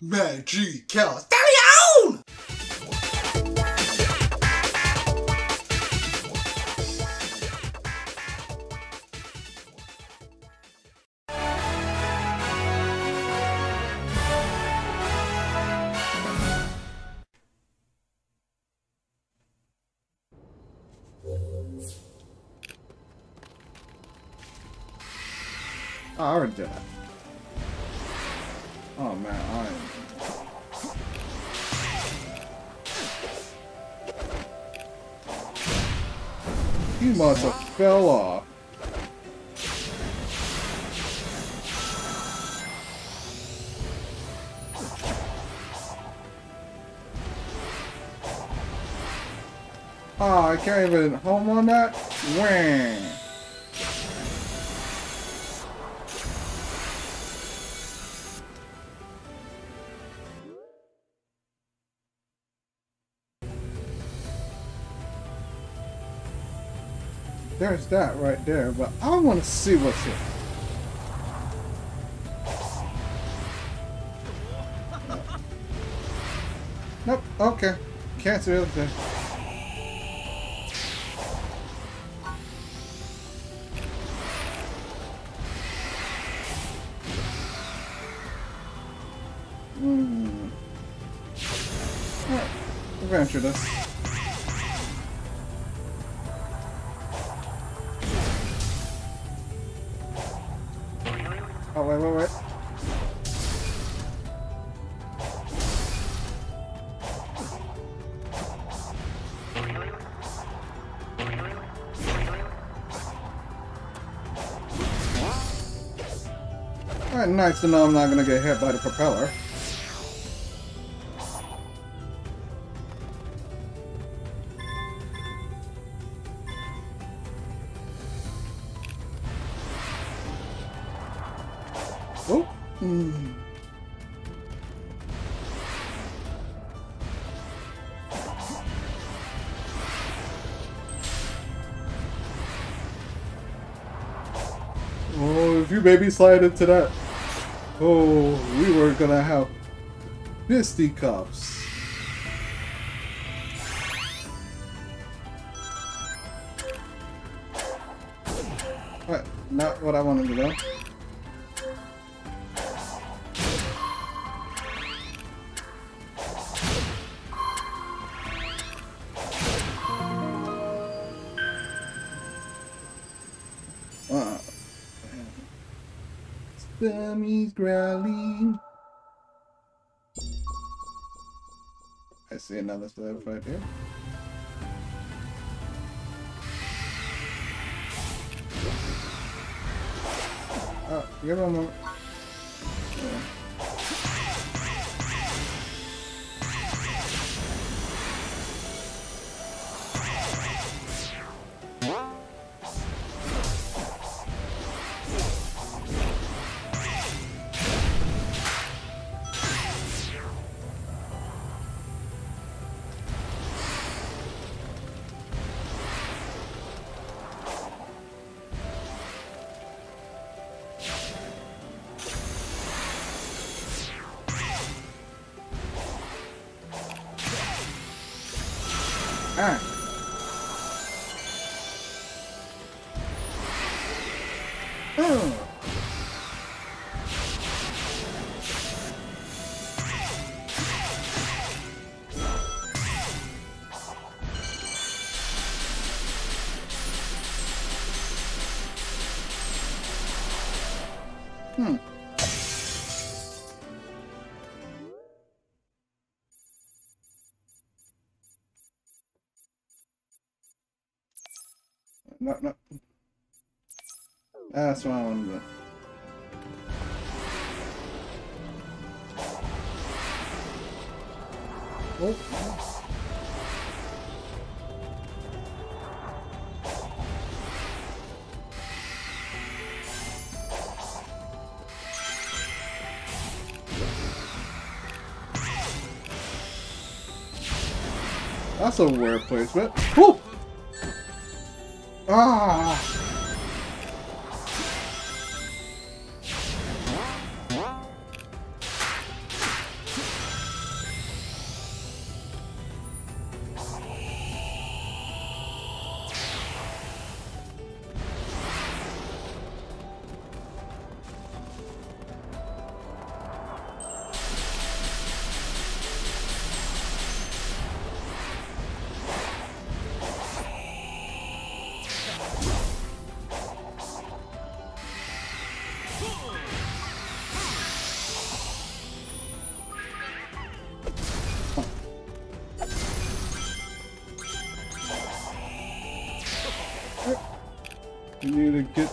MajiKel Styllion! I did that. Home on that? Wham! There's that right there, but I want to see what's here. Nope, okay. Can't see adventure this. Oh, wait, wait, wait. Alright, nice to know I'm not gonna get hit by the propeller. You baby slide into that, oh, we were gonna have fisticuffs. What? Not what I wanted to know. Growling. I see another slab right there. Oh, ah, give me a moment. To do. Oh. That's a weird placement. Whoa! Ah!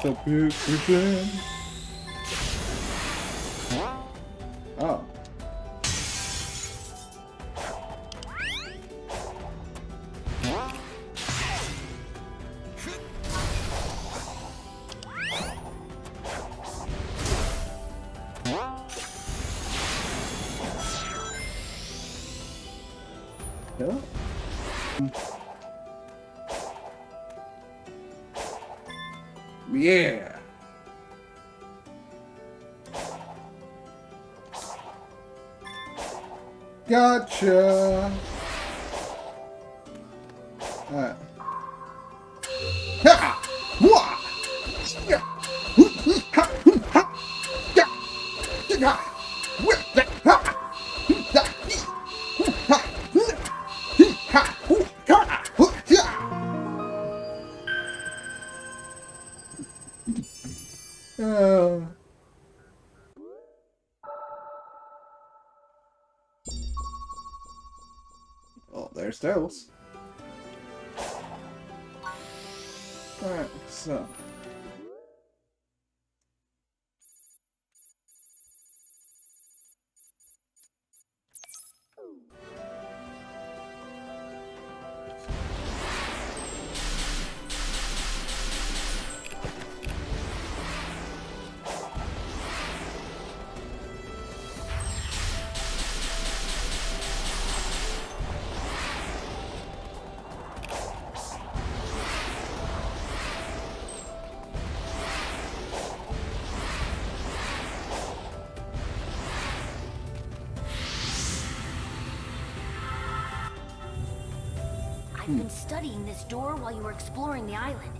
You to get the pictures Alright, so. Studying this door while you were exploring the island.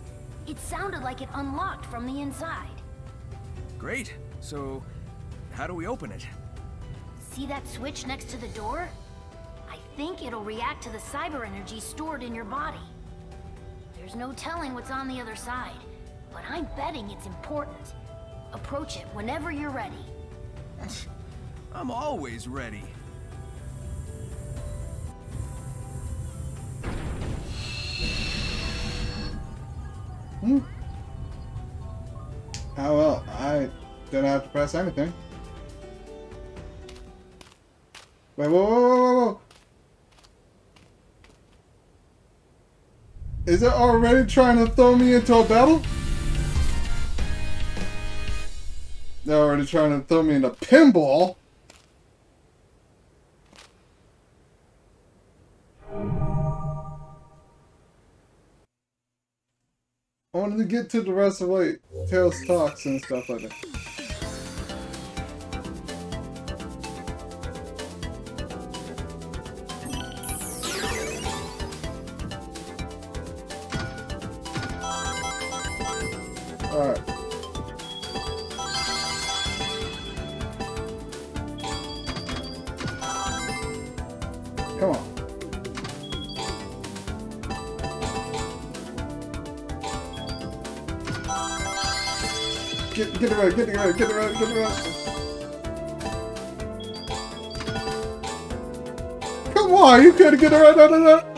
It sounded like it unlocked from the inside. Great. So, how do we open it? See that switch next to the door? I think it'll react to the cyber energy stored in your body. There's no telling what's on the other side, but I'm betting it's important. Approach it whenever you're ready. I'm always ready. To anything. Wait, whoa, whoa, whoa, whoa, whoa! Is it already trying to throw me into a battle? They're already trying to throw me into a pinball. I wanted to get to the rest of like Tails talks and stuff like that. Get, get it right, get it right, get it right, get it right. Come on, you gotta get it right out of that.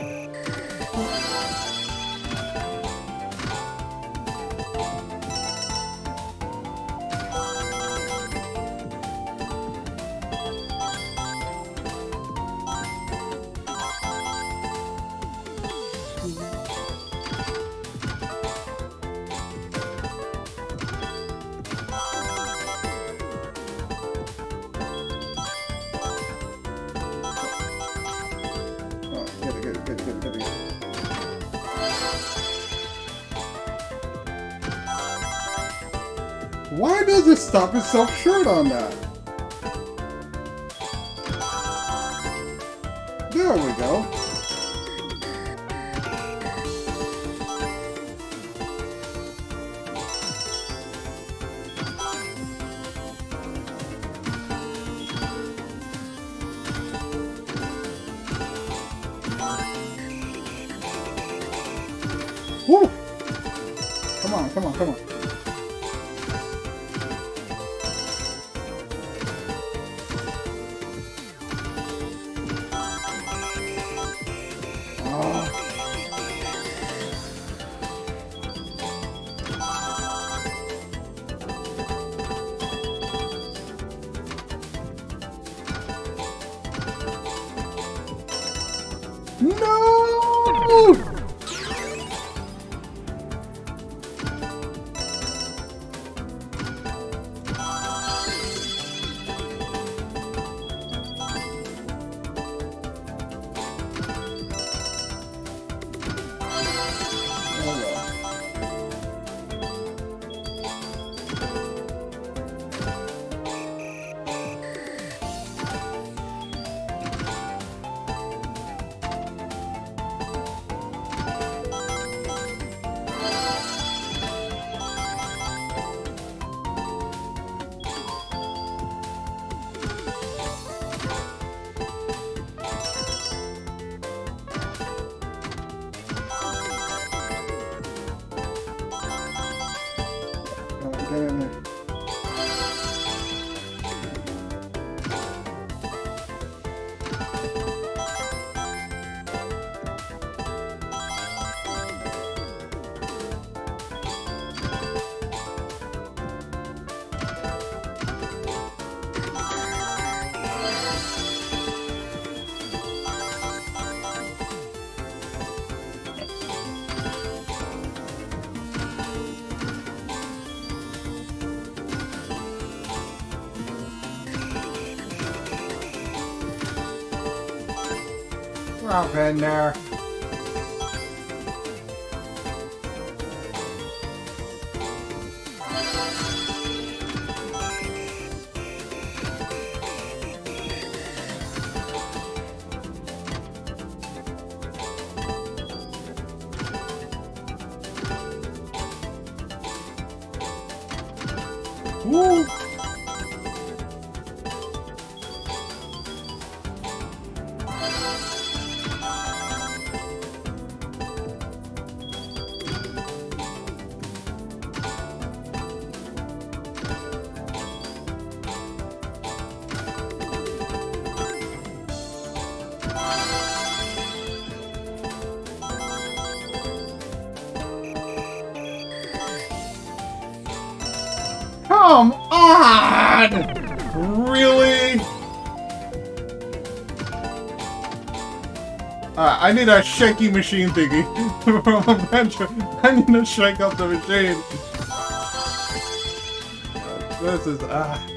Does it shirt on that? Drop in there. I need a shaky machine thingy. I need to shake up the machine. This is ah.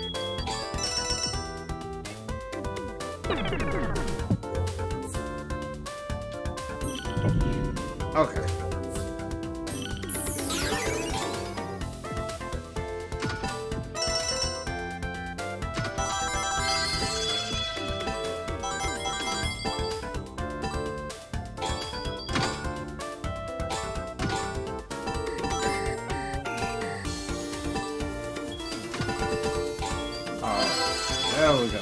There we.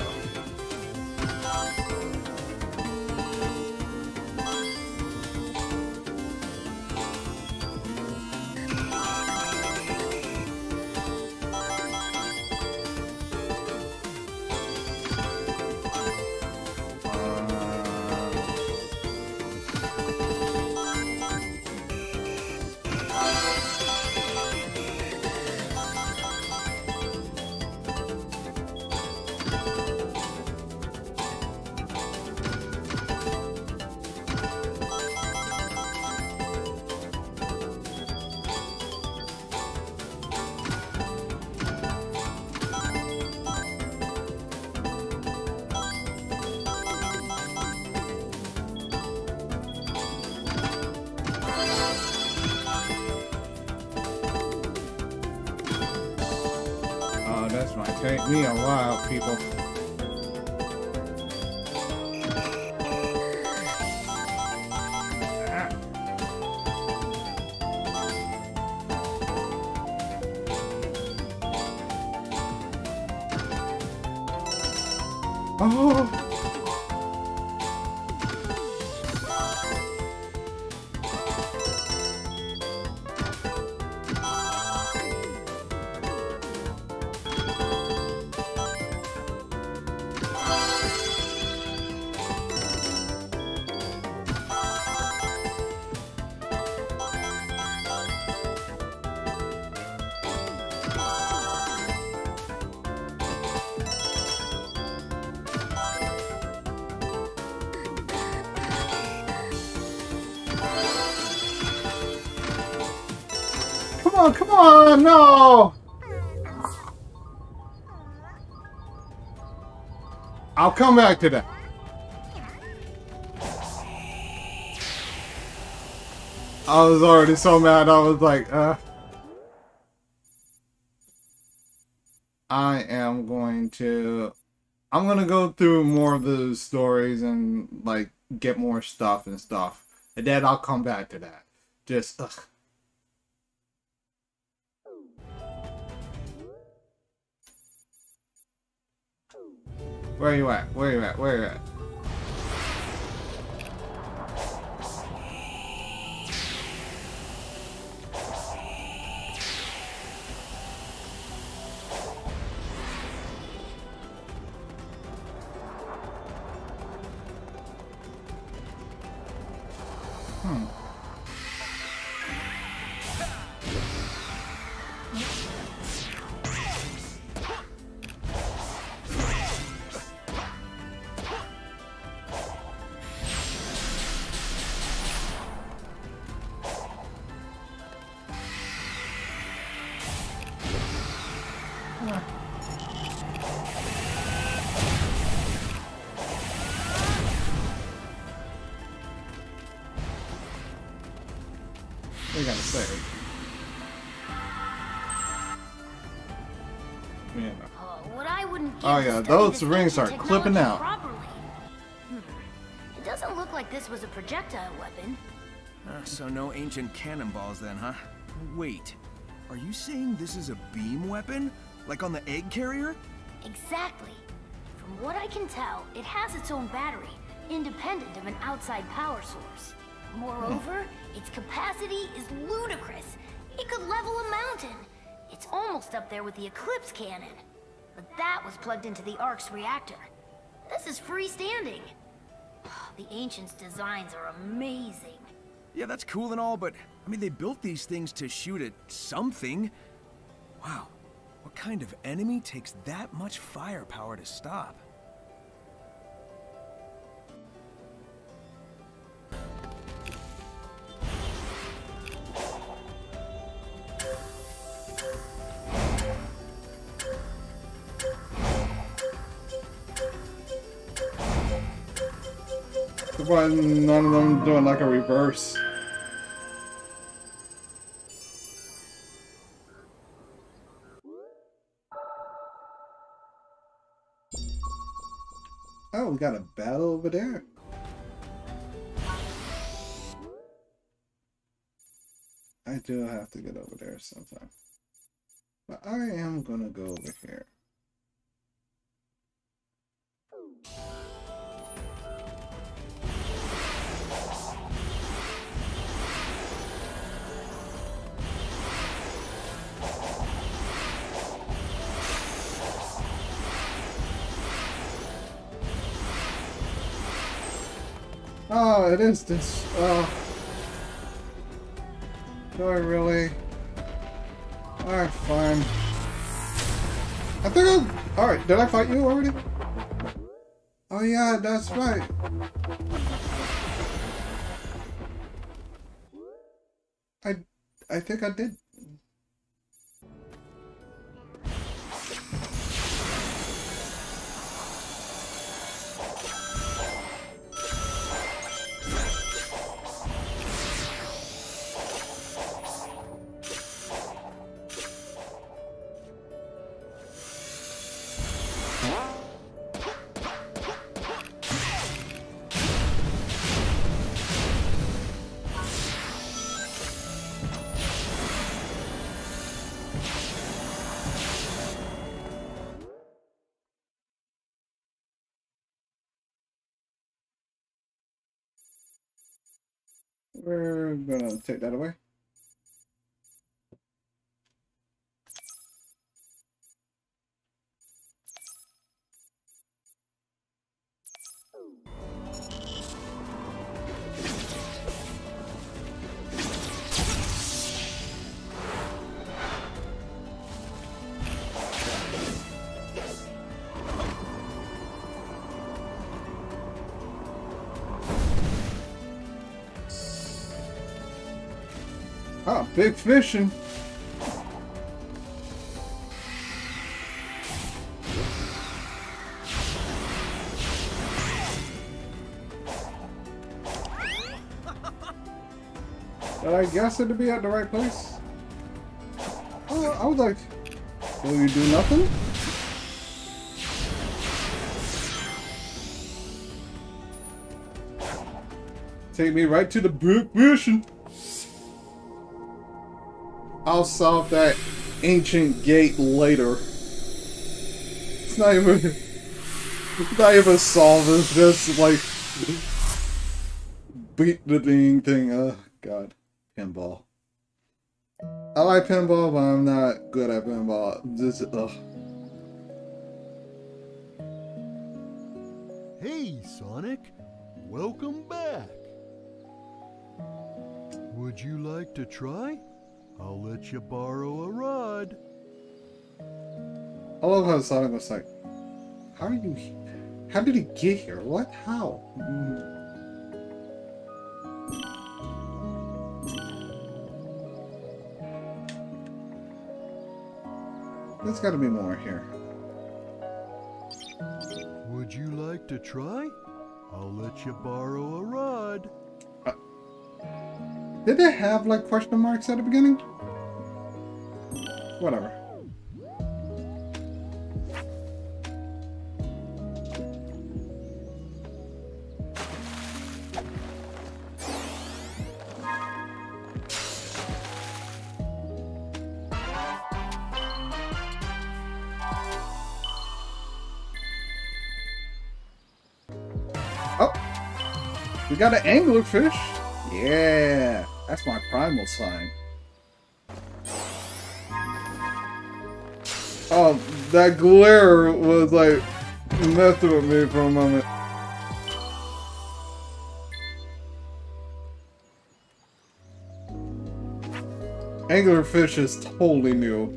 Oh! On, no! I'll come back to that. I was already so mad, I was like, uh... I am going to... I'm gonna go through more of the stories and, like, get more stuff and stuff. And then I'll come back to that. Just, ugh. Where are you at? Where are you at? Where are you at? Oh, yeah, those rings ancient are clipping out. Hmm. It doesn't look like this was a projectile weapon. Uh, so no ancient cannonballs then, huh? Wait, are you saying this is a beam weapon? Like on the egg carrier? Exactly. From what I can tell, it has its own battery, independent of an outside power source. Moreover, its capacity is ludicrous. It could level a mountain. It's almost up there with the Eclipse cannon. But that was plugged into the Ark's reactor. This is freestanding. The Ancients' designs are amazing. Yeah, that's cool and all, but I mean, they built these things to shoot at something. Wow, what kind of enemy takes that much firepower to stop? Why none of them doing like a reverse? Oh, we got a battle over there. I do have to get over there sometime. But I am gonna go over here. Oh, it is this. Oh. Ah. Do I really? Alright, fine. I think I. Alright, did I fight you already? Oh, yeah, that's right. I. I think I did. We're gonna take that away. Big fishing. Did I guess it to be at the right place? Oh, I was like, will you do nothing? Take me right to the big fishing. I'll solve that ancient gate later. It's not even... It's not even solved, it's just like... Beat the ding thing. Oh, God. Pinball. I like pinball, but I'm not good at pinball. Just, ugh. Hey, Sonic. Welcome back. Would you like to try? I'll let you borrow a rod. I love how Sonic was like, How are you... How did he get here? What? How? Mm. There's gotta be more here. Would you like to try? I'll let you borrow a rod. Did they have like question marks at the beginning? Whatever. Oh, we got an anglerfish. Yeah, that's my primal sign. Oh, that glare was like messing with me for a moment. Anglerfish is totally new.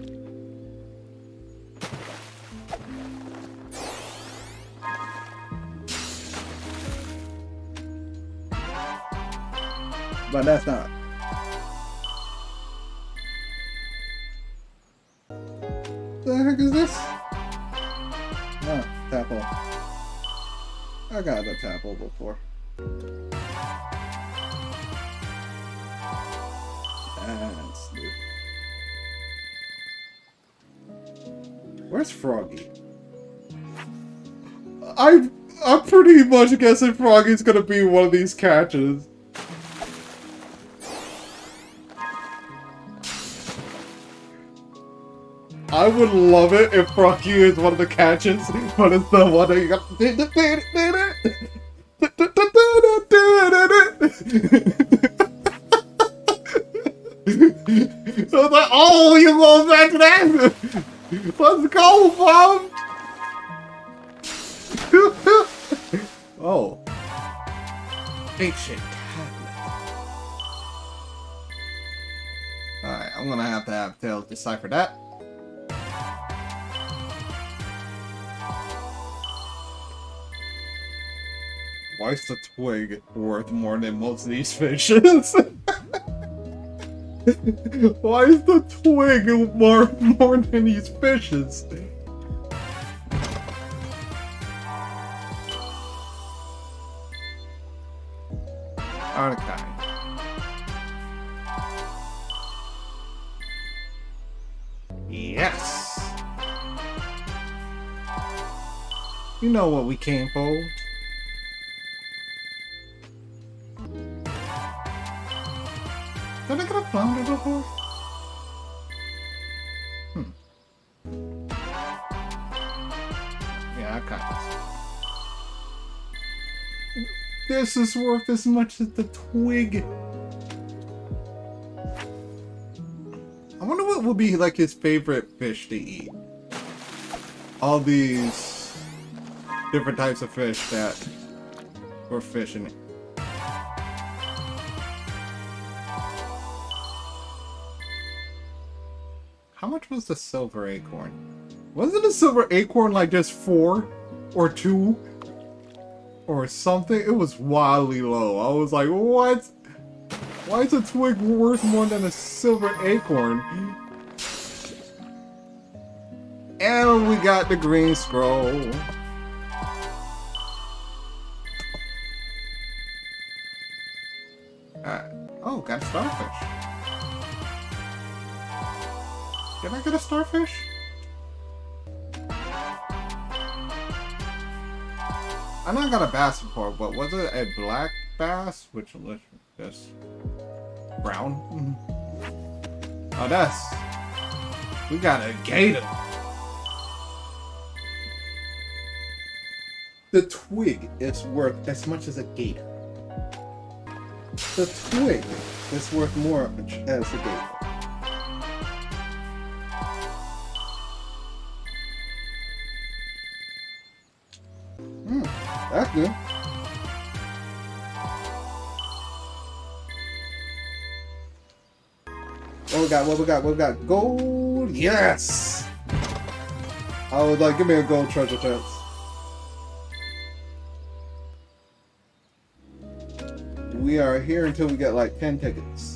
But that's not. Before. Where's Froggy? I I'm pretty much guessing Froggy's gonna be one of these catches. I would love it if Froggy is one of the catches, but it's the one that you got. So was like, oh, you going back to that? Let's go, Bob! oh. Ancient tablet. Alright, I'm gonna have to have Tails decipher that. Why is the twig worth more than most of these fishes? Why is the twig more more than these fishes? Okay. Yes. You know what we came for. Did I get a flounder before? Hmm. Yeah, I got this. This is worth as much as the twig. I wonder what will be like his favorite fish to eat. All these different types of fish that we're fishing. Was the silver acorn? Wasn't a silver acorn like just four or two or something? It was wildly low. I was like, what? Why is a twig worth more than a silver acorn? And we got the green scroll. Starfish? I know I got a bass before, but was it a black bass? Which was this brown? Mm-hmm. Oh, that's we got a gator. The twig is worth as much as a gator. The twig is worth more as a gator. Good. What we got? What we got? What we got? Gold? Yes! I was like, give me a gold treasure chest. We are here until we get like 10 tickets.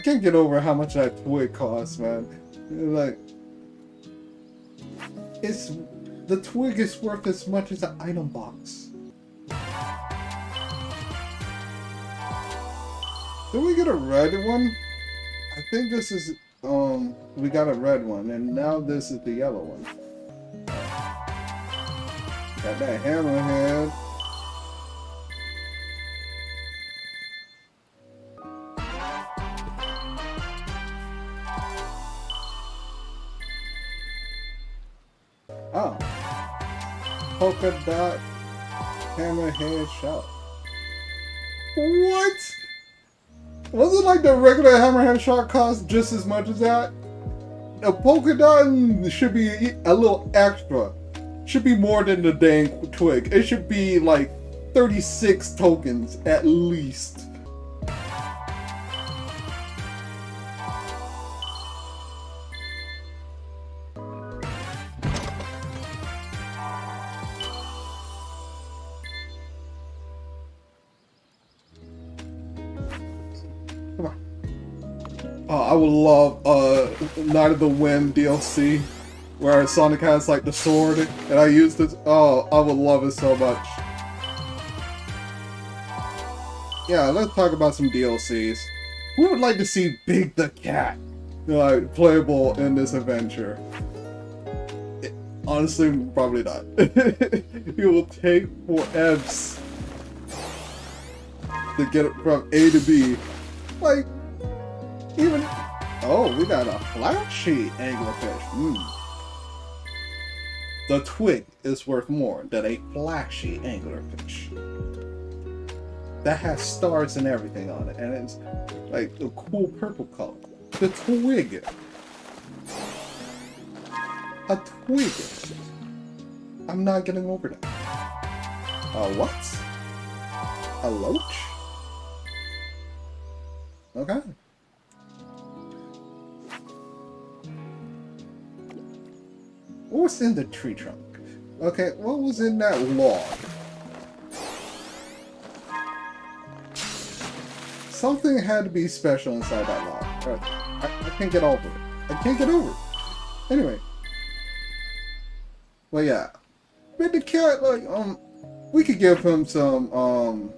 I can't get over how much that twig costs, man. Like, it's the twig is worth as much as an item box. Did we get a red one? I think this is, um, we got a red one, and now this is the yellow one. Got that hammerhead. Polka dot hammerhead shot. What? Wasn't like the regular hammerhead shot cost just as much as that? A polka dot should be a little extra. Should be more than the dang twig. It should be like 36 tokens at least. Love uh Knight of the Wind DLC where Sonic has like the sword and I used it. Oh, I would love it so much. Yeah, let's talk about some DLCs. Who would like to see Big the Cat like playable in this adventure? It- honestly, probably not. it will take forever to get it from A to B. Like, even oh, we got a flashy anglerfish. Hmm. The twig is worth more than a flashy anglerfish. That has stars and everything on it, and it's like a cool purple color. The twig. A twig. I'm not getting over that. A what? A loach? Okay. What was in the tree trunk? Okay, what was in that log? Something had to be special inside that log. I, I can't get over it. I can't get over it. Anyway. Well, yeah. But the cat, like, um, we could give him some, um,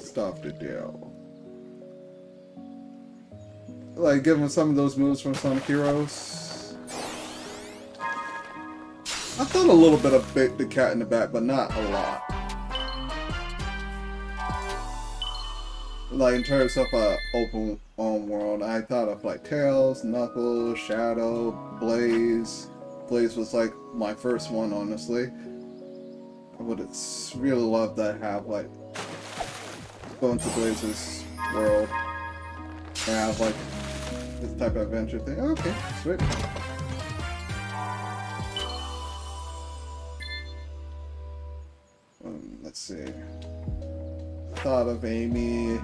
stuff to do. Like, give him some of those moves from Sonic Heroes. I thought a little bit of Big the Cat in the back, but not a lot. Like in terms of a open um, world, I thought of like Tails, Knuckles, Shadow, Blaze. Blaze was like my first one, honestly. I would really love to have like go into Blaze's world and have like this type of adventure thing. Okay, sweet. See. Thought of Amy.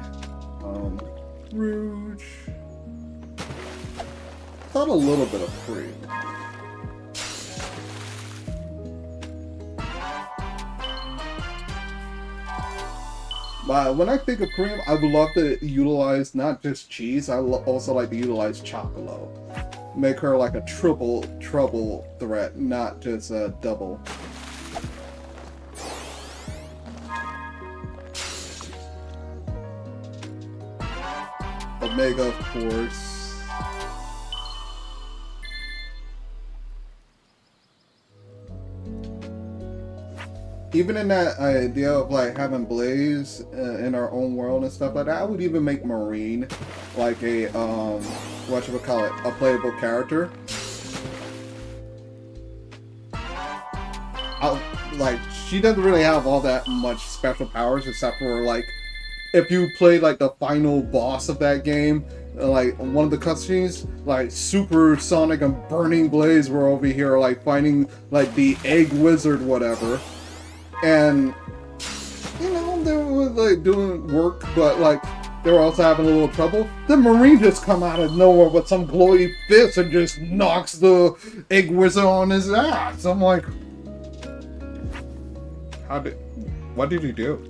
Um, Rouge. Thought a little bit of Cream. But when I think of cream, I would love to utilize not just cheese, I also like to utilize Chocola. Make her like a triple trouble threat, not just a double. Omega, of course. Even in that idea of like having Blaze uh, in our own world and stuff like that, I would even make Marine like a um, what should we call it, a playable character. I'll, like she doesn't really have all that much special powers except for like if you play like the final boss of that game, like one of the cutscenes, like Super Sonic and Burning Blaze were over here like fighting like the Egg Wizard, whatever, and you know they were like doing work, but like they were also having a little trouble. The Marine just come out of nowhere with some glowy fist and just knocks the Egg Wizard on his ass. I'm like, how did? What did he do?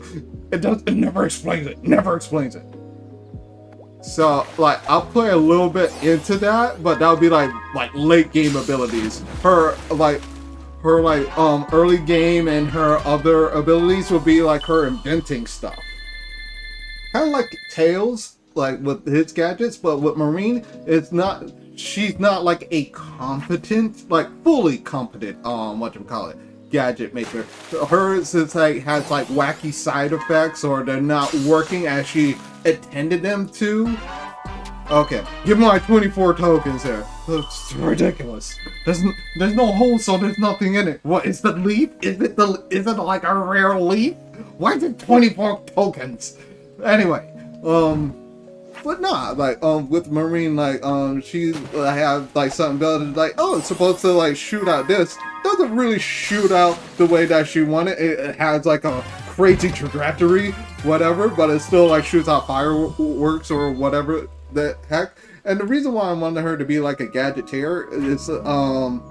It does. It never explains it. Never explains it. So like I'll play a little bit into that, but that would be like like late game abilities. Her like her like um early game and her other abilities would be like her inventing stuff. Kind of like Tails, like with his gadgets, but with Marine, it's not. She's not like a competent, like fully competent. Um, what you call it? Gadget maker. Hers is like has like wacky side effects or they're not working as she intended them to. Okay, give me my 24 tokens here. That's ridiculous. There's there's no hole, so there's nothing in it. What is the leaf? Is it the is it like a rare leaf? Why is it 24 tokens? Anyway, um, but nah, like um with Marine, like um she uh, have like something built like oh it's supposed to like shoot out this doesn't really shoot out the way that she wanted. It, it has like a crazy trajectory, whatever, but it still like shoots out fireworks or whatever the heck. And the reason why I wanted her to be like a gadgeteer is um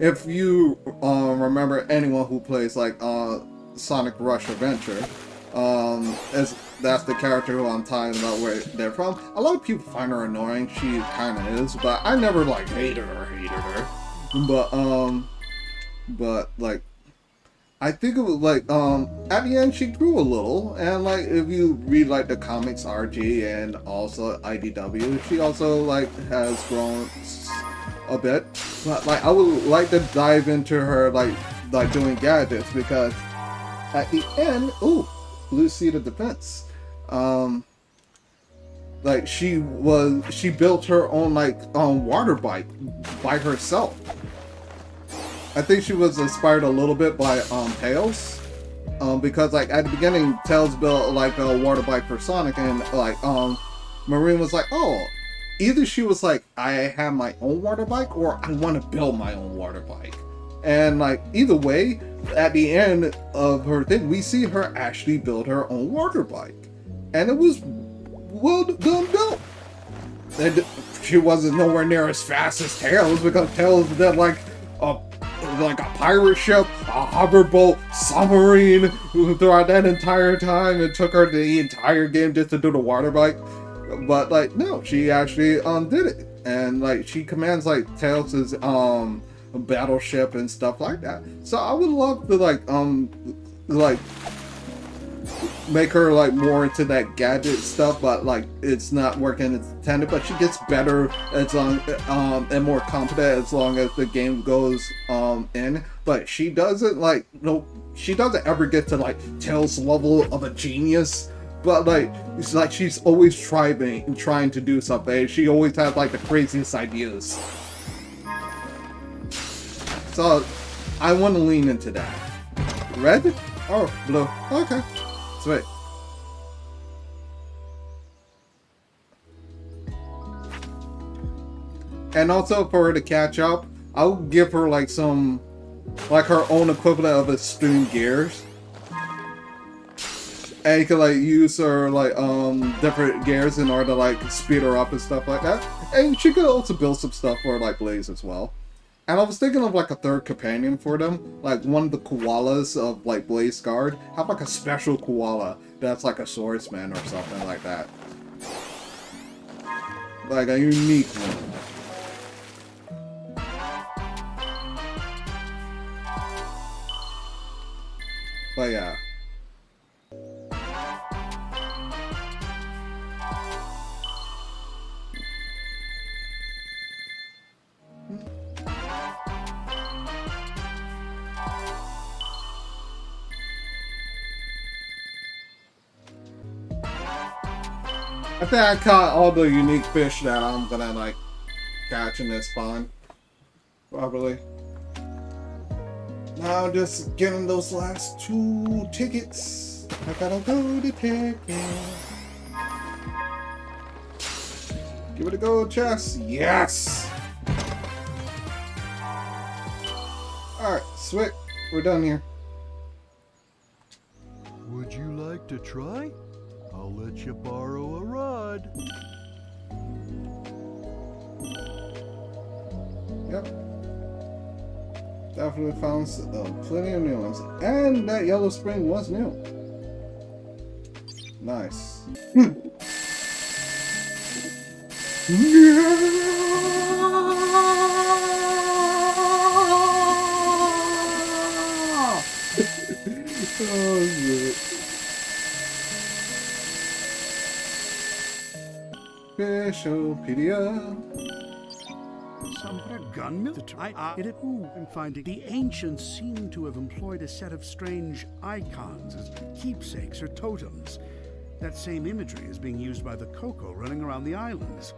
if you um remember anyone who plays like uh Sonic Rush Adventure, um as that's the character who I'm talking about where they're from. A lot of people find her annoying. She kind of is, but I never like hated her, hated her. But um, but like, I think it was like um at the end she grew a little, and like if you read like the comics RG and also IDW, she also like has grown a bit. But like I would like to dive into her like like doing gadgets because at the end, ooh, blue seed of defense. Um, like she was she built her own like um water bike by herself. I think she was inspired a little bit by um tails. Um because like at the beginning tails built like a water bike for sonic and like um marine was like oh either she was like i have my own water bike or i want to build my own water bike. And like either way at the end of her thing we see her actually build her own water bike and it was well done built. And she wasn't nowhere near as fast as Tails because Tails did like a like a pirate ship, a hoverboat, submarine throughout that entire time. It took her the entire game just to do the water bike. But like no, she actually um did it. And like she commands like Tails's um battleship and stuff like that. So I would love to like um like make her like more into that gadget stuff, but like it's not working as intended. But she gets better as long um, and more competent as long as the game goes um, in. But she doesn't like no, she doesn't ever get to like Tails' level of a genius. But like it's like she's always trying and trying to do something. She always has like the craziest ideas. So I want to lean into that. Red? or blue. Okay. Sweet. And also for her to catch up, I'll give her like some, like her own equivalent of a extreme gears. And you can like use her like um different gears in order to like speed her up and stuff like that. And she could also build some stuff for like Blaze as well. And I was thinking of like a third companion for them, like one of the koalas of like Blaze Guard. Have like a special koala that's like a swordsman or something like that. Like a unique one. But yeah. I think I caught all the unique fish that I'm gonna like catch in this pond. Probably. Now just getting those last two tickets. I gotta go to Tekken. Give it a go, chess. Yes! Alright, Swick, we're done here. Would you like to try? I'll let you borrow a rod. Yep. Definitely found uh, plenty of new ones. And that Yellow Spring was new. Nice. Some? I, it, ooh, I'm finding the ancients seem to have employed a set of strange icons as keepsakes or totems. That same imagery is being used by the Koco running around the islands.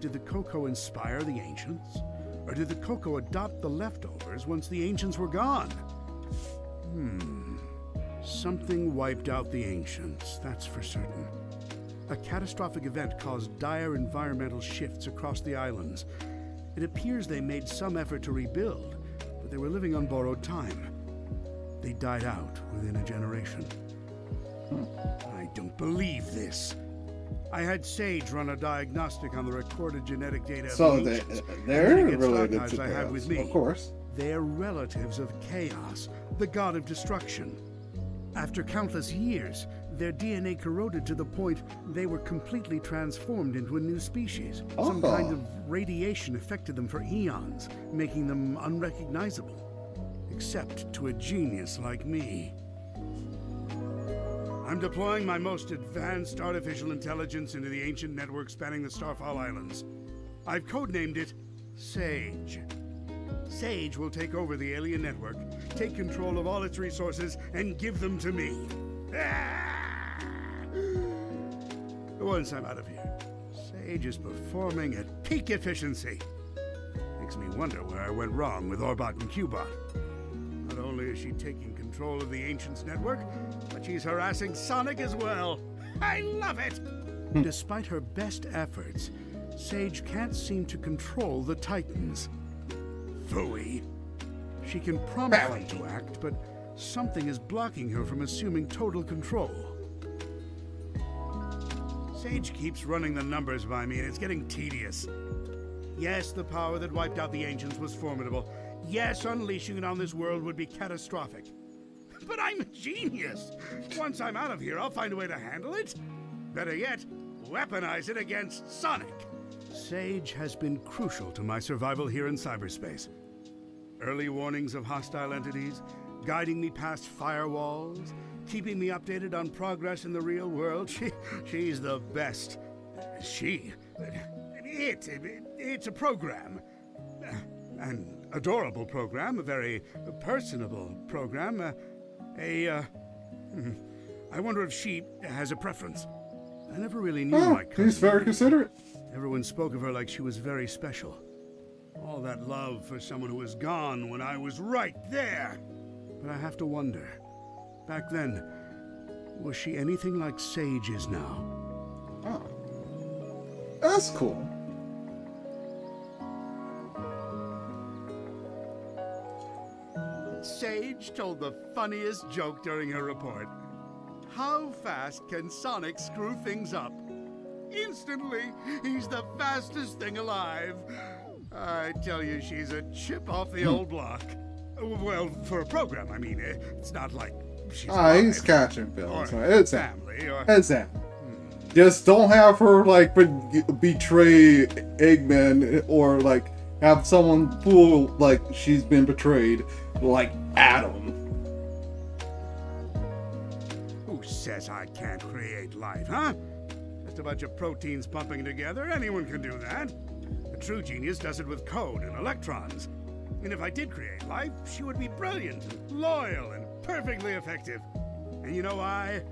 Did the Koco inspire the ancients? Or did the Koco adopt the leftovers once the ancients were gone? Hmm. Something wiped out the ancients, that's for certain. A catastrophic event caused dire environmental shifts across the islands. It appears they made some effort to rebuild, but they were living on borrowed time. They died out within a generation. I don't believe this. I had Sage run a diagnostic on the recorded genetic data. So of the they, ancients. Uh, they're related to I have with me. of course. They're relatives of Chaos, the god of destruction. After countless years, their DNA corroded to the point they were completely transformed into a new species. Some Oh. kind of radiation affected them for eons, making them unrecognizable. Except to a genius like me. I'm deploying my most advanced artificial intelligence into the ancient network spanning the Starfall Islands. I've codenamed it Sage. Sage will take over the alien network, take control of all its resources, and give them to me. Ah! Once I'm out of here, Sage is performing at peak efficiency. Makes me wonder where I went wrong with Orbot and Cubot. Not only is she taking control of the Ancients network, but she's harassing Sonic as well. I love it! Hmm. Despite her best efforts, Sage can't seem to control the Titans. Phooey. She can prompt them to act, but something is blocking her from assuming total control. Sage keeps running the numbers by me, and it's getting tedious. Yes, the power that wiped out the Ancients was formidable. Yes, unleashing it on this world would be catastrophic. But I'm a genius! Once I'm out of here, I'll find a way to handle it. Better yet, weaponize it against Sonic. Sage has been crucial to my survival here in cyberspace. Early warnings of hostile entities, guiding me past firewalls, keeping me updated on progress in the real world. She, she's the best. She, it, it, it's a program. An adorable program, a very personable program. Uh, a, uh, hmm, I wonder if she has a preference. I never really knew Oh, my cousin. he's very considerate. Everyone spoke of her like she was very special. All that love for someone who was gone when I was right there. But I have to wonder. Back then, was she anything like Sage is now? Oh. That's cool. Sage told the funniest joke during her report. How fast can Sonic screw things up? Instantly, he's the fastest thing alive. I tell you, she's a chip off the old hmm. block. Well, for a program, I mean. It's not like she's Ah, he's catching feelings. It's family, or It's that. Just don't have her like be- betray Eggman or like have someone fool like she's been betrayed like Adam. Who says I can't create life, huh? Just a bunch of proteins pumping together. Anyone can do that. A true genius does it with code and electrons. And if I did create life, she would be brilliant and loyal and perfectly effective. And you know why?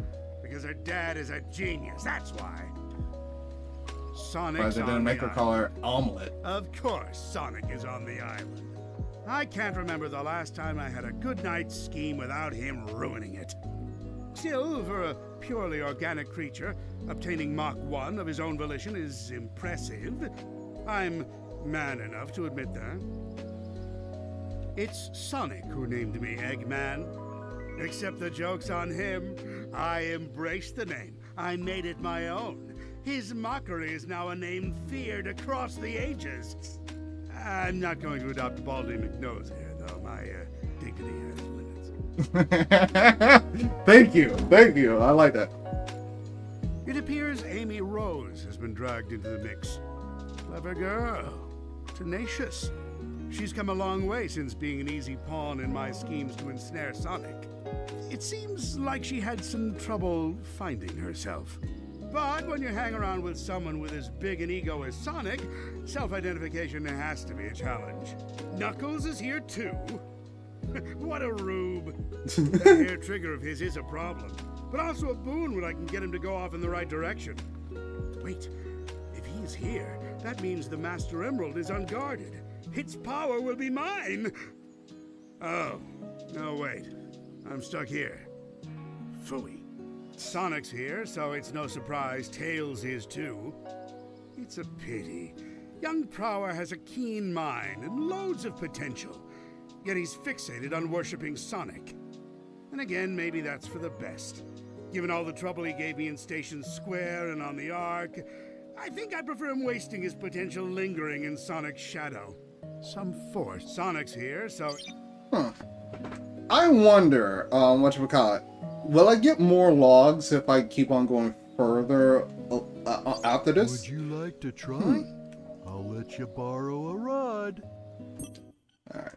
Because her dad is a genius. That's why. Sonic's But they didn't make the her call her omelet. Of course, Sonic is on the island. I can't remember the last time I had a good night's scheme without him ruining it. Still, for a purely organic creature, obtaining Mach 1 of his own volition is impressive. I'm man enough to admit that. It's Sonic who named me Eggman. Except the joke's on him. I embraced the name. I made it my own. His mockery is now a name feared across the ages. I'm not going to adopt Baldy McNose here, though. My uh, dignity has limits. thank you, thank you. I like that. It appears Amy Rose has been dragged into the mix. Clever girl. Tenacious. She's come a long way since being an easy pawn in my schemes to ensnare Sonic. It seems like she had some trouble finding herself. But when you hang around with someone with as big an ego as Sonic, self identification has to be a challenge. Knuckles is here too. what a rube. that hair trigger of his is a problem, but also a boon when I can get him to go off in the right direction. Wait, if he's here, that means the Master Emerald is unguarded. Its power will be mine. Oh, no, wait. I'm stuck here. Phooey. Sonic's here, so it's no surprise Tails is too. It's a pity. Young Prower has a keen mind and loads of potential, yet he's fixated on worshipping Sonic. And again, maybe that's for the best. Given all the trouble he gave me in Station Square and on the Ark, I think I prefer him wasting his potential lingering in Sonic's shadow. Some force. Sonic's here, so Huh. I wonder, um, what you call it? Will I get more logs if I keep on going further uh, uh, after this? Would you like to try? Hmm. I'll let you borrow a rod. Alright.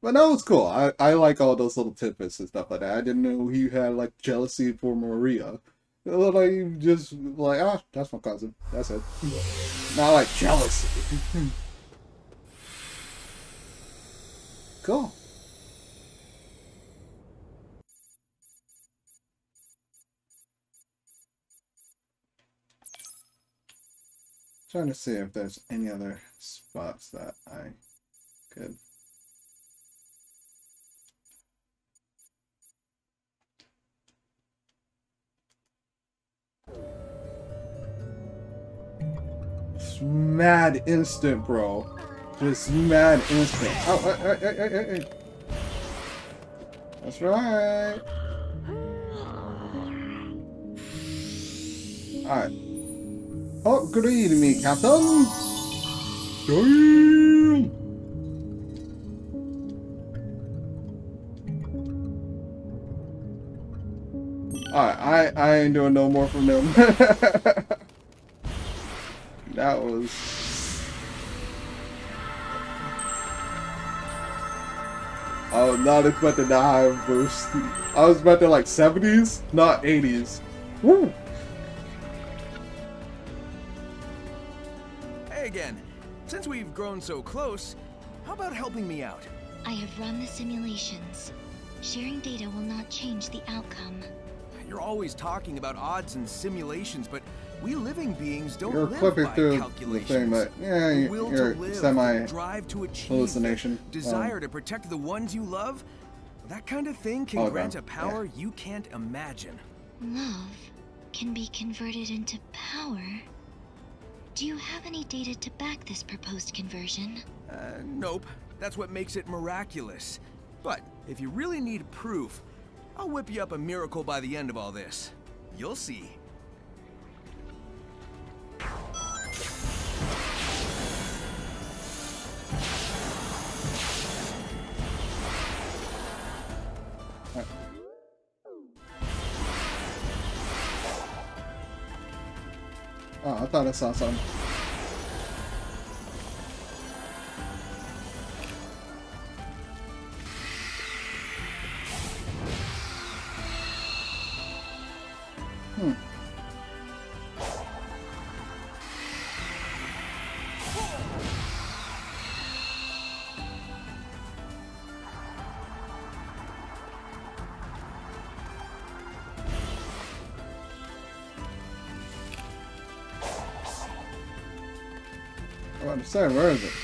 But that was cool. I, I like all those little tidbits and stuff like that. I didn't know he had like jealousy for Maria. It looked like he just like, ah, that's my cousin. That's it. Not like jealousy. cool. Trying to see if there's any other spots that I could. Mad instant, bro. Just mad instant. Oh, hey, hey, hey, hey, hey. That's right. Alright. Oh, good evening, Captain. Damn. Alright, I, I ain't doing no more from them. that was... I was not expecting that high boost. I was expecting like 70s, not 80s. Woo! Again. Since we've grown so close, how about helping me out? I have run the simulations. Sharing data will not change the outcome. You're always talking about odds and simulations, but we living beings don't You're live flipping by through the calculations. thing, but yeah, The you- will you're to live, semi the drive to achieve, hallucination. the desire to protect the ones you love, that kind of thing can Oh, grant a power you can't imagine. Love can be converted into power. Do you have any data to back this proposed conversion? Uh, nope. That's what makes it miraculous. But if you really need proof, I'll whip you up a miracle by the end of all this. You'll see. Oh, I thought I saw. Say, where is it?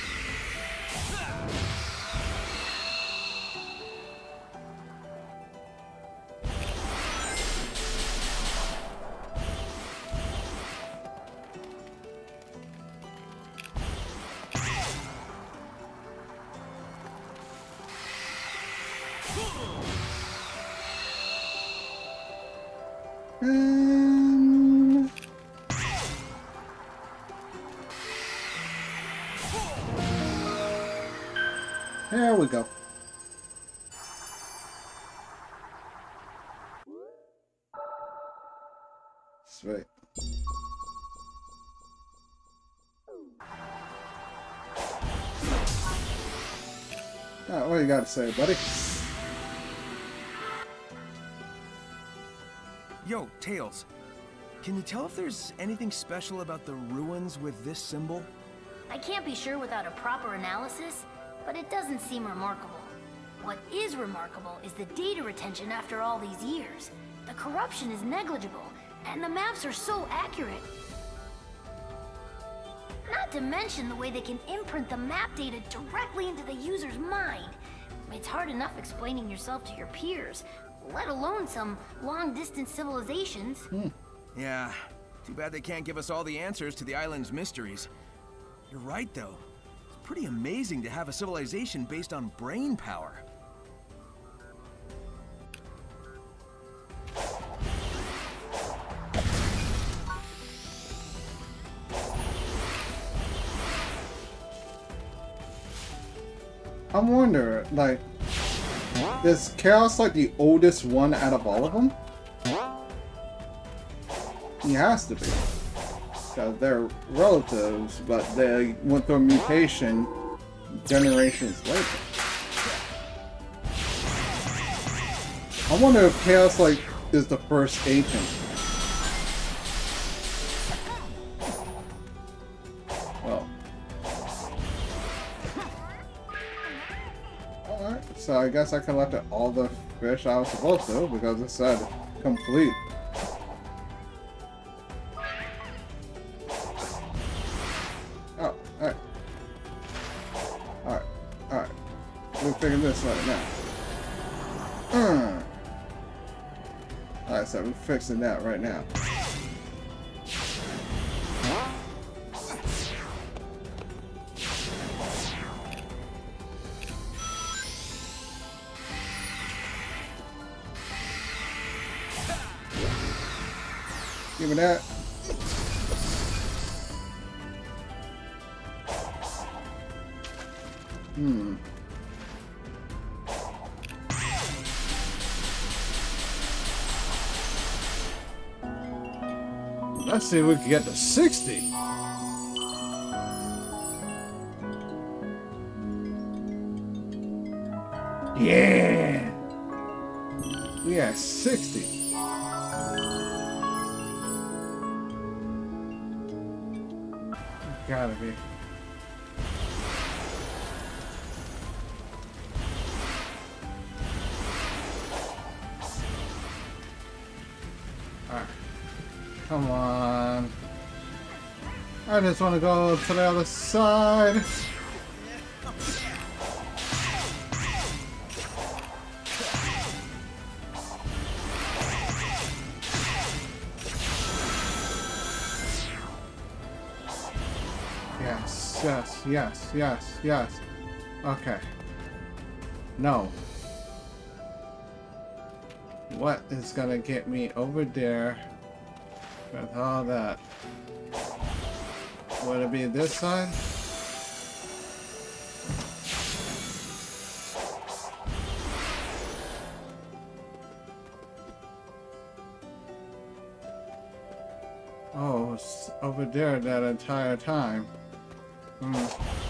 What do you got to say, buddy? Yo, Tails. Can you tell if there's anything special about the ruins with this symbol? I can't be sure without a proper analysis, but it doesn't seem remarkable. What is remarkable is the data retention after all these years. The corruption is negligible, and the maps are so accurate. Not to mention the way they can imprint the map data directly into the user's mind. It's hard enough explaining yourself to your peers, let alone some long-distance civilizations. Hmm. Yeah, too bad they can't give us all the answers to the island's mysteries. You're right, though. It's pretty amazing to have a civilization based on brain power. I wonder, like, is Chaos like the oldest one out of all of them? He has to be. Because they're relatives, but they went through a mutation generations later. I wonder if Chaos like is the first agent. So I guess I collected all the fish I was supposed to because it said complete. Oh, alright. Alright, alright. We'll figure this right now. Hmm. Alright, so we're fixing that right now. See if we can get to 60. Yeah! We got 60. Come on. I just want to go to the other side. Yes, yes, yes, yes, yes. Okay. No. What is gonna get me over there with all that? Would it be this side? Oh, it's over there that entire time. Hmm.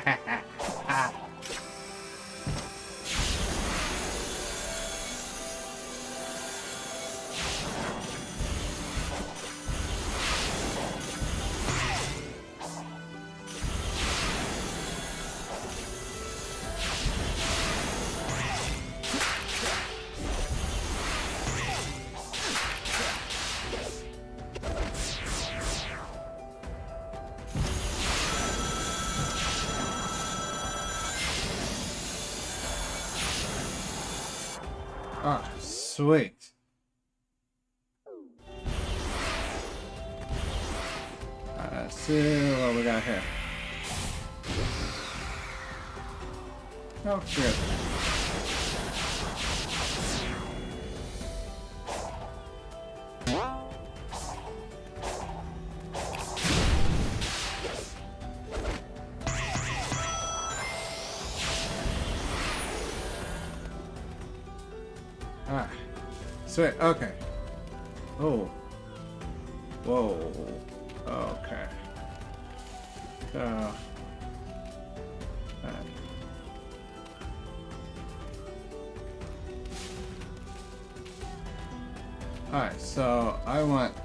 sweet. Okay. Oh. Whoa. Okay. Uh, so. alright. Alright, so I want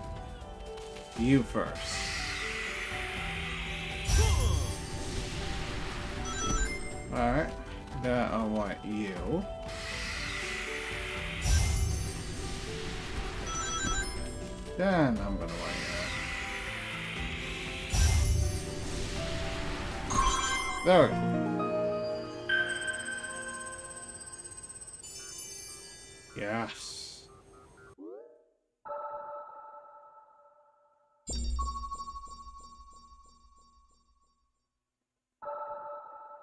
you first. Alright, then I want you. Then I'm gonna want you. There we go. Yes.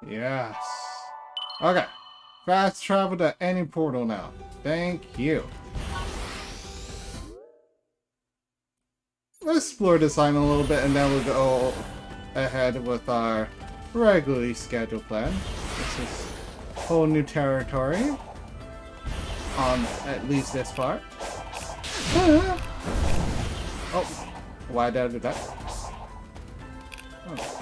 Yes. Okay. Fast travel to any portal now. Thank you. Explore this island a little bit and then we'll go ahead with our regularly scheduled plan. This is whole new territory. On at least this part. Oh, why did I do that? Oh.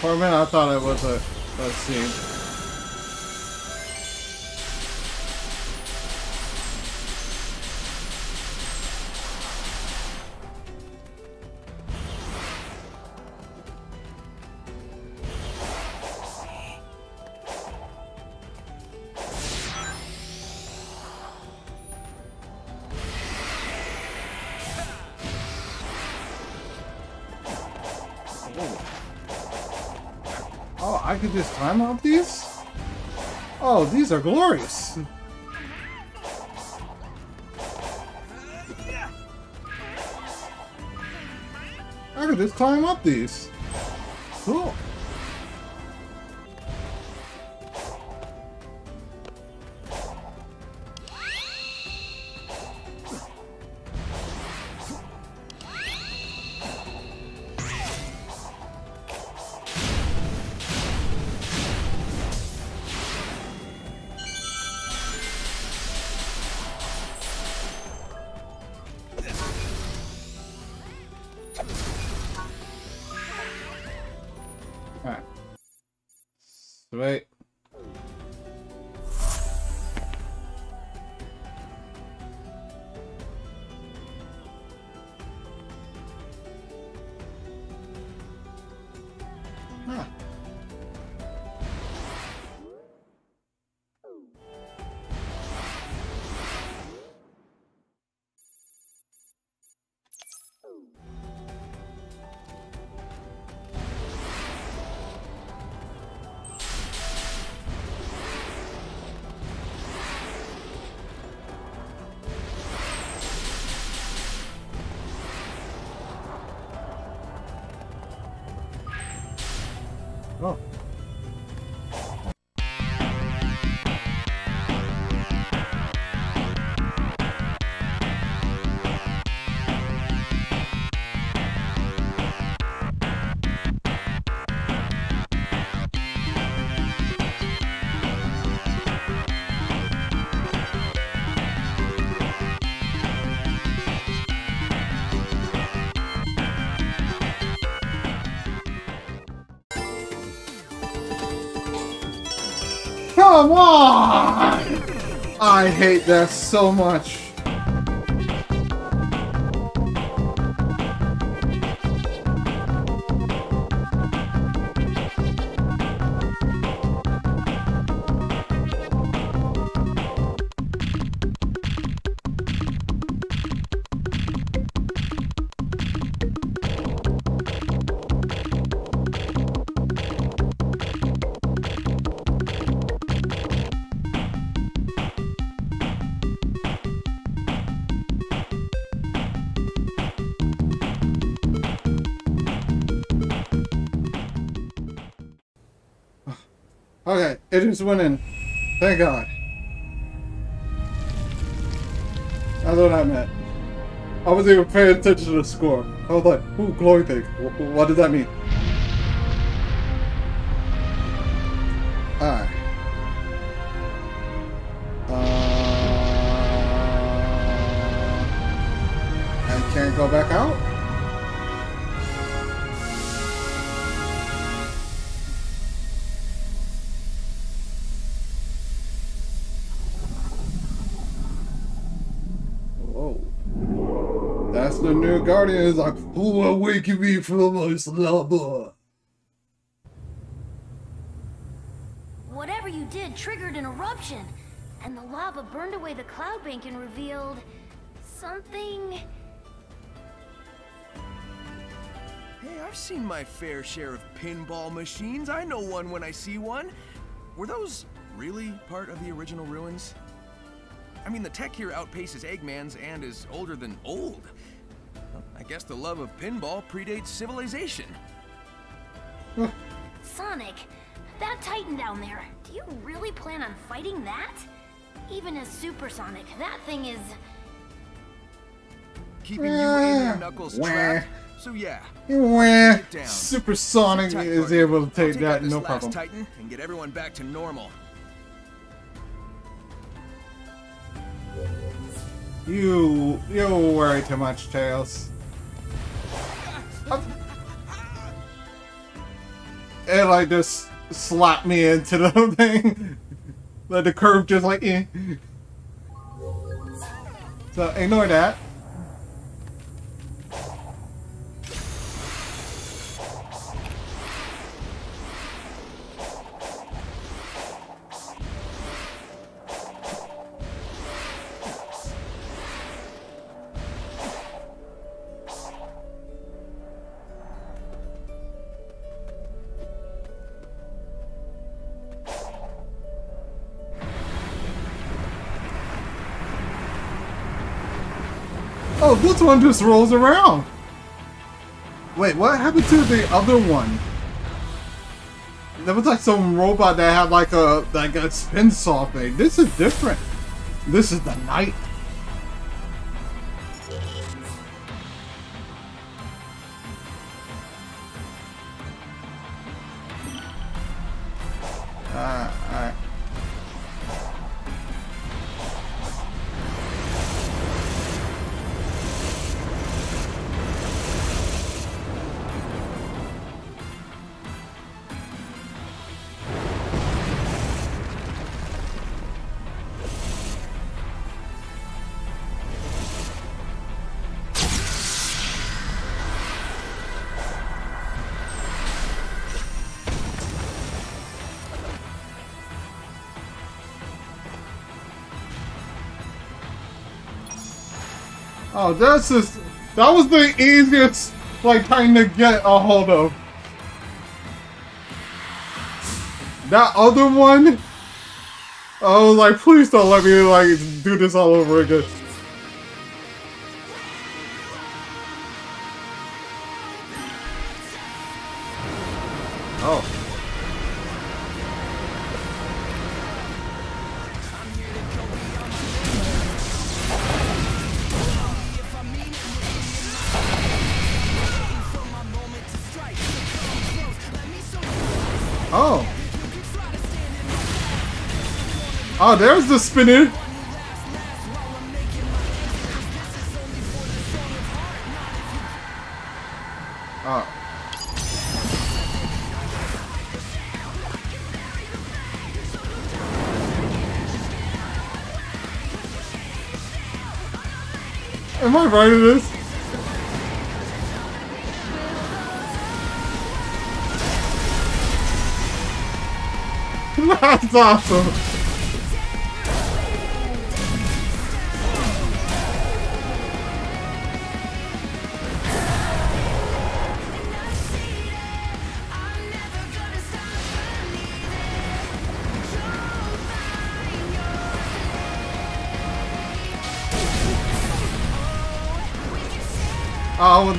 For a minute I thought it was a, a scene. Could just time up these? Oh, these are glorious. I could just climb up these. Sweet. I hate that so much. Okay, it is winning. Thank God. That's what I meant. I wasn't even paying attention to the score. I was like, ooh, glory thing. What does that mean? The Guardian. Is like, who awaken me from my slumber? Whatever you did triggered an eruption, and the lava burned away the cloud bank and revealed something. Hey, I've seen my fair share of pinball machines. I know one when I see one. Were those really part of the original ruins? I mean, the tech here outpaces Eggman's and is older than old. Well, I guess the love of pinball predates civilization. Sonic, that Titan down there, do you really plan on fighting that? Even as Supersonic, that thing is. Keeping you and your knuckles Wah. trapped. So yeah, Wah. Supersonic sit is able to take take that, no last problem. Titan and get everyone back to normal. You, you worry too much, Tails. It like just slap me into the thing. Let the curve just like eh. So ignore that. Oh, this one just rolls around. Wait, what happened to the other one? There was like some robot that had like a like a spin saw thing. This is different. This is the knight. Oh, that's just that was the easiest like time to get a hold of. That other one, was like, please don't let me like do this all over again. Oh, there's the spinner. Oh. Am I right in this? That's awesome.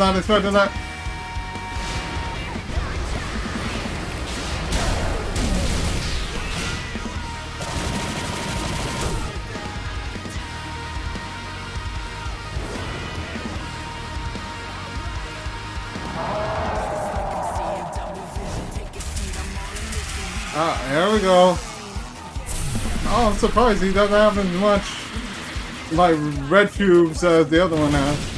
Not expecting that. Ah, there we go. Oh, I'm surprised he doesn't have as much like red cubes as the other one has.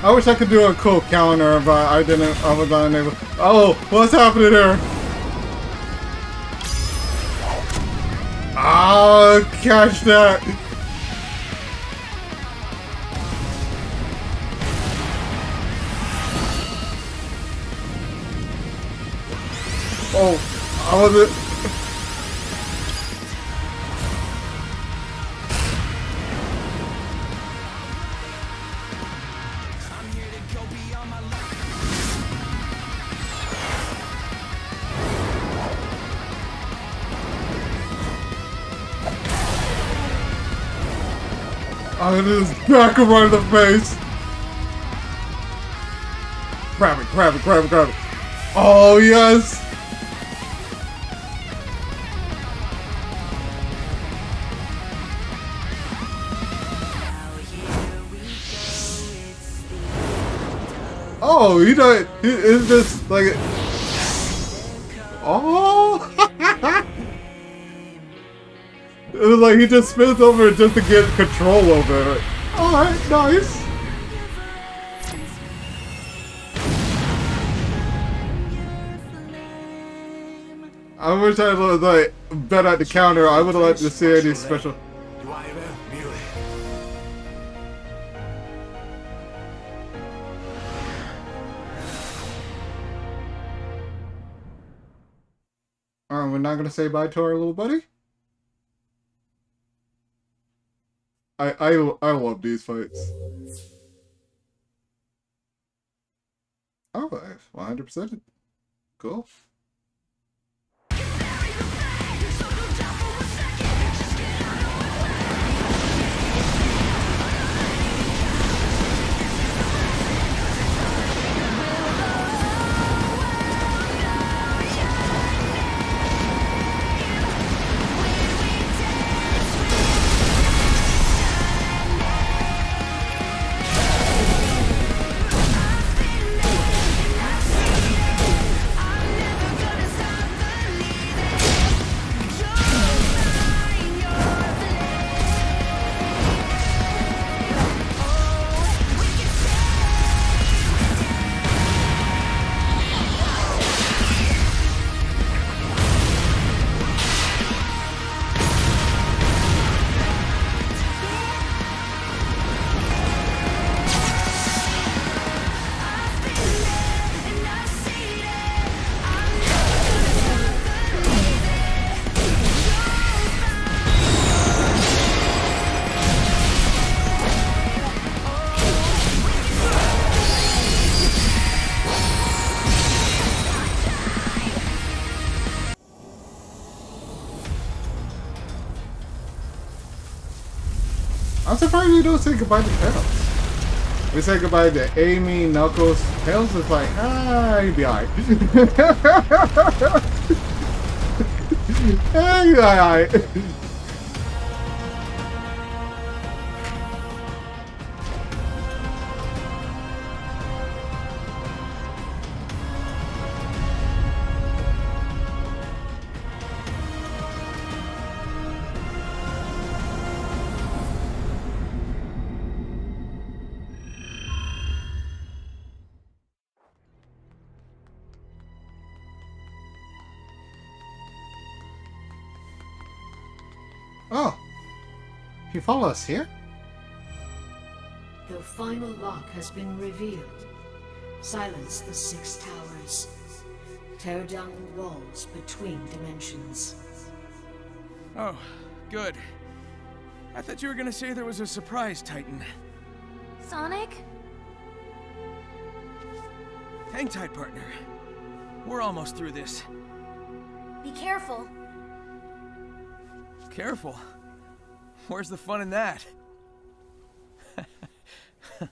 I wish I could do a cool counter, but I didn't. I was unable. Oh, what's happening there? Ah, catch that! Oh, I wasn't. I'm just back him right in the face. Grab it, grab it, grab it, grab it. Oh, yes! Oh, he died. He, it's just like. It was like he just spins over just to get control over it. Alright, nice. I wish I was like bet at the counter. I would have liked to see any special. Alright, we're not gonna say bye to our little buddy? I I I love these fights. Oh, 100%. Cool. You don't say goodbye to Tails. We say goodbye to Amy, Knuckles. Tails is like, ah, he'll be alright. alright. Follow us here? The final lock has been revealed. Silence the Six Towers. Tear down the walls between dimensions. Oh, good. I thought you were gonna say there was a surprise, Titan. Sonic? Hang tight, partner. We're almost through this. Be careful. Careful. Where's the fun in that?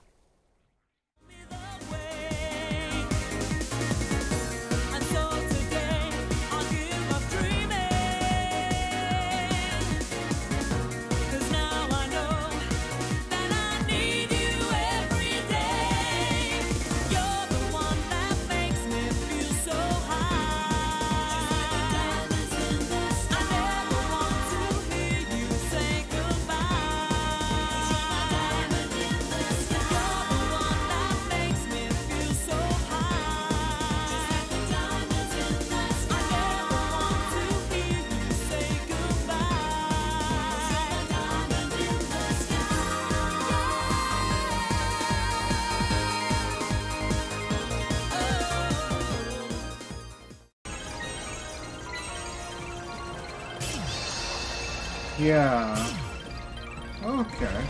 Yeah. Okay.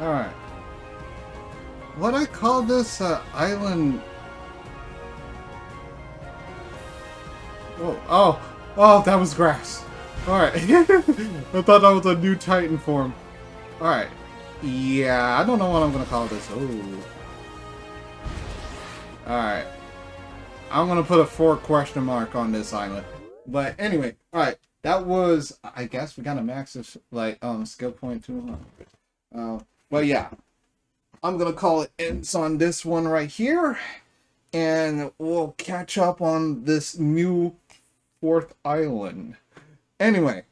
Alright. What I call this uh, island oh, that was grass. Alright. I thought that was a new Titan form. Alright. Yeah, I don't know what I'm gonna call this. Oh. Alright. I'm gonna put a four question mark on this island. But anyway, alright. That was, I guess we got a max of, like, um, skill point 200. Uh, but yeah. I'm gonna call it ends on this one right here. And we'll catch up on this new fourth island. Anyway,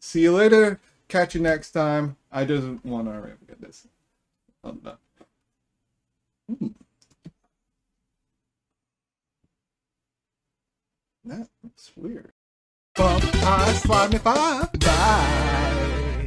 see you later. Catch you next time. I just want to get this. Oh no. done. Hmm. That's weird. Bump I slide me five. Bye.